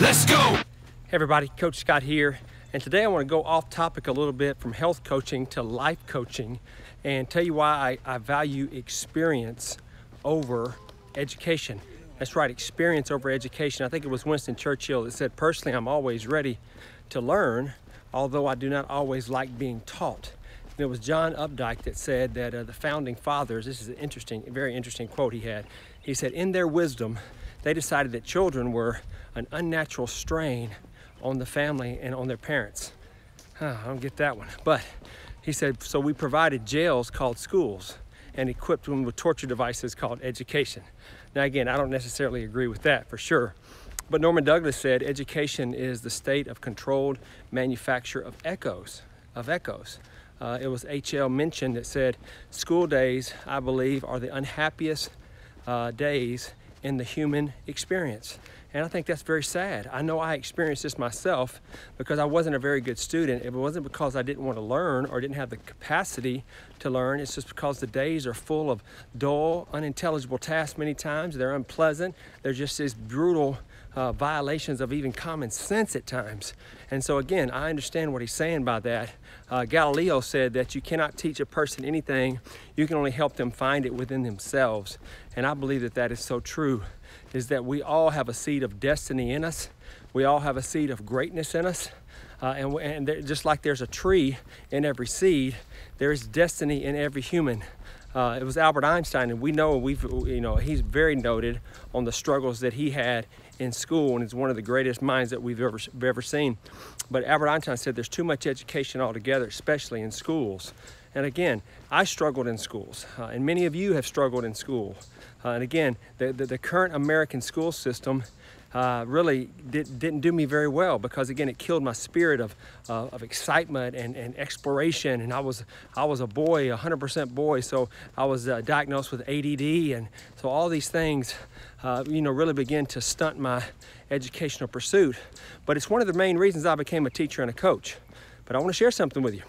Let's go! Hey everybody, Coach Scott here, and today I want to go off topic a little bit from health coaching to life coaching and tell you why I, I value experience over education. That's right, experience over education. I think it was Winston Churchill that said, personally, I'm always ready to learn, although I do not always like being taught. And it was John Updike that said that uh, the founding fathers, this is an interesting, very interesting quote he had. He said, in their wisdom, they decided that children were an unnatural strain on the family and on their parents. Huh, I don't get that one. But he said, so we provided jails called schools and equipped them with torture devices called education. Now, again, I don't necessarily agree with that for sure. But Norman Douglas said education is the state of controlled manufacture of echoes, of echoes. Uh, it was H.L. Mencken that said, school days, I believe, are the unhappiest uh, days in the human experience. And I think that's very sad. I know I experienced this myself because I wasn't a very good student. It wasn't because I didn't want to learn or didn't have the capacity to learn. It's just because the days are full of dull, unintelligible tasks many times. They're unpleasant. They're just these brutal uh, violations of even common sense at times. And so, again, I understand what he's saying by that. Uh, Galileo said that you cannot teach a person anything, you can only help them find it within themselves. And I believe that that is so true is that we all have a seed of destiny in us. We all have a seed of greatness in us. Uh, and and there, just like there's a tree in every seed, there is destiny in every human. Uh, it was Albert Einstein, and we know we've you know he's very noted on the struggles that he had in school, and he's one of the greatest minds that we've ever ever seen. But Albert Einstein said there's too much education altogether, especially in schools. And again, I struggled in schools, uh, and many of you have struggled in school. Uh, and again, the, the, the, current American school system uh, really did, didn't do me very well because again, it killed my spirit of, uh, of excitement and, and exploration. And I was, I was a boy, 100% boy, so I was uh, diagnosed with ADD. And so all these things, uh, you know, really began to stunt my educational pursuit. But it's one of the main reasons I became a teacher and a coach. But I want to share something with you.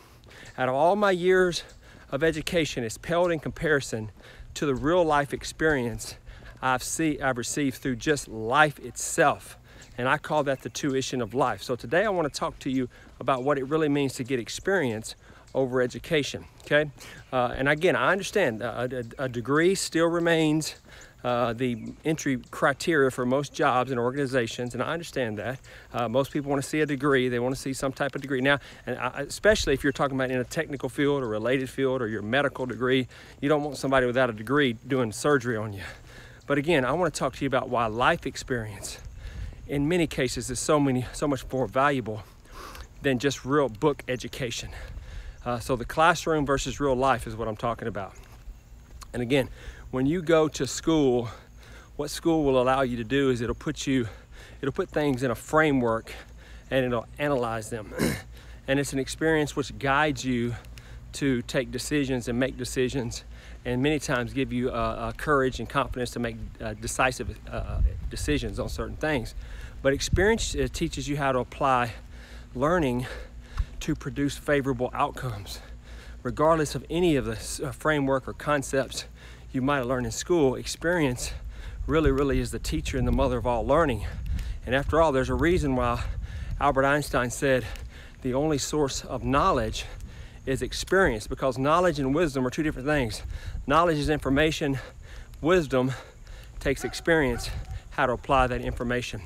Out of all my years of education, it's paled in comparison to the real life experience I've, see, I've received through just life itself. And I call that the tuition of life. So today I want to talk to you about what it really means to get experience over education, okay? Uh, and again, I understand uh, a, a, degree still remains uh, the entry criteria for most jobs and organizations, and I understand that. Uh, most people want to see a degree; they want to see some type of degree. Now, and I, especially if you're talking about in a technical field or related field or your medical degree, you don't want somebody without a degree doing surgery on you. But again, I want to talk to you about why life experience, in many cases, is so many so much more valuable than just real book education. Uh, so the classroom versus real life is what I'm talking about. And again, when you go to school, what school will allow you to do is it'll put you, it'll put things in a framework and it'll analyze them. and it's an experience which guides you to take decisions and make decisions and many times give you uh, uh, courage and confidence to make uh, decisive uh, decisions on certain things. But experience uh, teaches you how to apply learning to produce favorable outcomes. Regardless of any of the uh, framework or concepts you might have learned in school, experience really, really is the teacher and the mother of all learning. And after all, there's a reason why Albert Einstein said the only source of knowledge is experience because knowledge and wisdom are two different things. Knowledge is information, wisdom takes experience how to apply that information.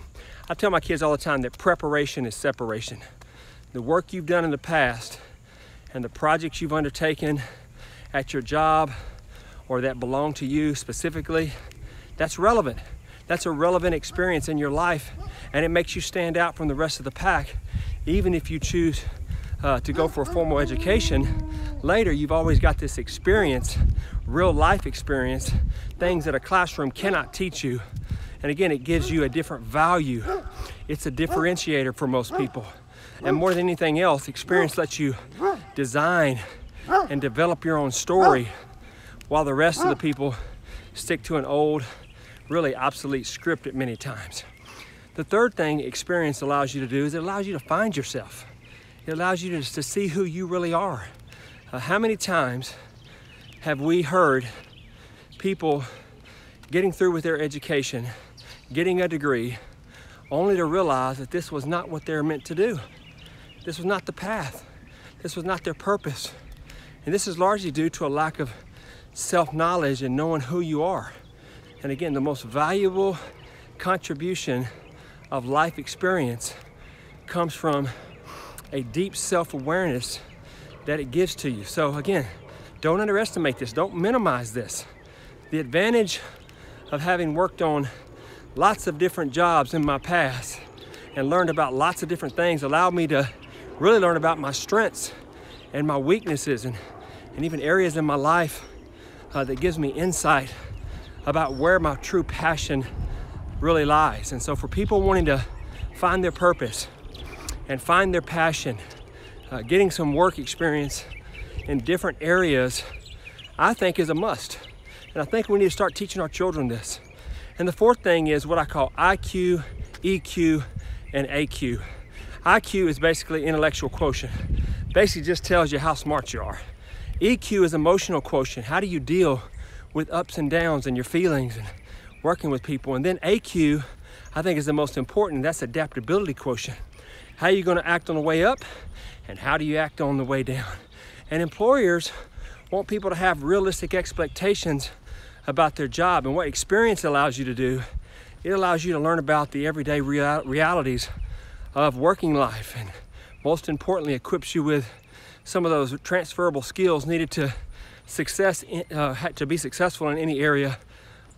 I tell my kids all the time that preparation is separation. The work you've done in the past and the projects you've undertaken at your job, or that belong to you specifically, that's relevant. That's a relevant experience in your life, and it makes you stand out from the rest of the pack, even if you choose uh, to go for a formal education. Later, you've always got this experience, real life experience, things that a classroom cannot teach you. And again, it gives you a different value. It's a differentiator for most people. And more than anything else, experience lets you design and develop your own story while the rest of the people stick to an old, really obsolete script at many times. The third thing experience allows you to do is it allows you to find yourself. It allows you to, to see who you really are. Uh, how many times have we heard people getting through with their education, getting a degree, only to realize that this was not what they were meant to do. This was not the path. This was not their purpose. And this is largely due to a lack of self-knowledge and knowing who you are. And again, the most valuable contribution of life experience comes from a deep self-awareness that it gives to you. So again, don't underestimate this. Don't minimize this. The advantage of having worked on lots of different jobs in my past and learned about lots of different things allowed me to really learn about my strengths and my weaknesses and, and even areas in my life uh, that gives me insight about where my true passion really lies. And so for people wanting to find their purpose and find their passion, uh, getting some work experience in different areas, I think is a must. And I think we need to start teaching our children this. And the fourth thing is what I call IQ, EQ, and AQ. IQ is basically intellectual quotient. Basically just tells you how smart you are. EQ is emotional quotient. How do you deal with ups and downs and your feelings and working with people? And then AQ, I think is the most important. That's adaptability quotient. How are you gonna act on the way up and how do you act on the way down? And employers want people to have realistic expectations about their job and what experience allows you to do. It allows you to learn about the everyday real realities of working life and most importantly equips you with some of those transferable skills needed to success in, uh, to be successful in any area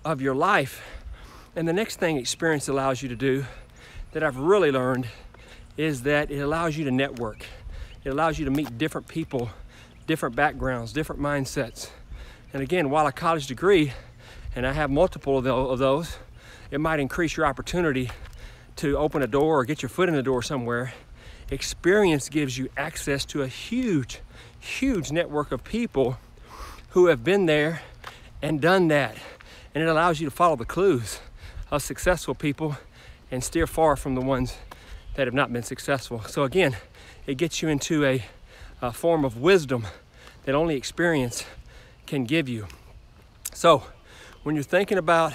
of your life. And the next thing experience allows you to do that I've really learned is that it allows you to network. It allows you to meet different people, different backgrounds, different mindsets. And again, while a college degree, and I have multiple of those, it might increase your opportunity to open a door or get your foot in the door somewhere. Experience gives you access to a huge, huge network of people who have been there and done that. And it allows you to follow the clues of successful people and steer far from the ones that have not been successful. So again, it gets you into a, a form of wisdom that only experience can give you. So when you're thinking about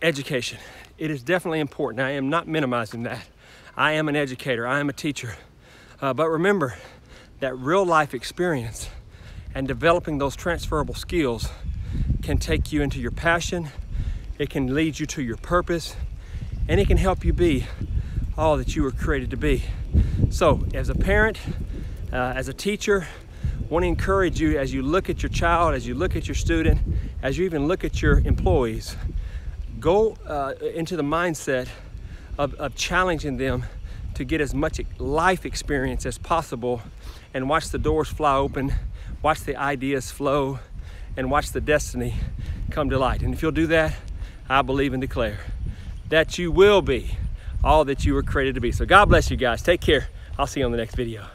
education, it is definitely important. I am not minimizing that. I am an educator, I am a teacher. Uh, but remember that real life experience and developing those transferable skills can take you into your passion, it can lead you to your purpose, and it can help you be all that you were created to be. So, as a parent, uh, as a teacher, I want to encourage you as you look at your child, as you look at your student, as you even look at your employees, go uh, into the mindset of, of challenging them to get as much life experience as possible and watch the doors fly open, watch the ideas flow, and watch the destiny come to light. And if you'll do that, I believe and declare that you will be all that you were created to be. So God bless you guys. Take care. I'll see you on the next video.